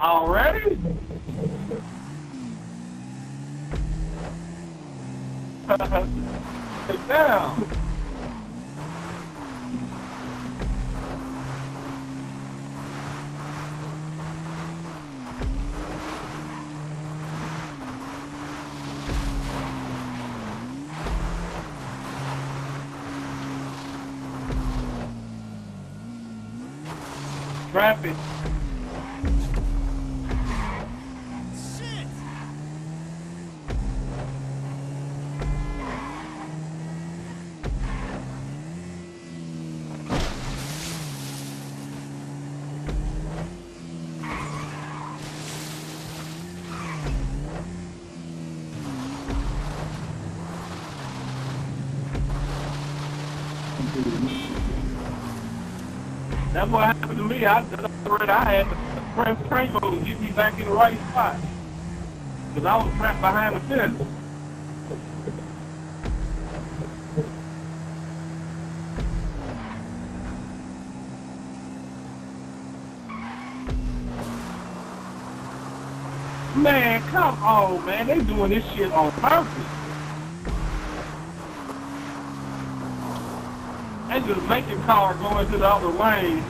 Already? Sit down. Traffic. Shit! That's what happened to me. I that's what I had to press train to get me back in the right spot. Because I was trapped behind the fence. Man, come on, man. They doing this shit on purpose. They just making car go into the other lane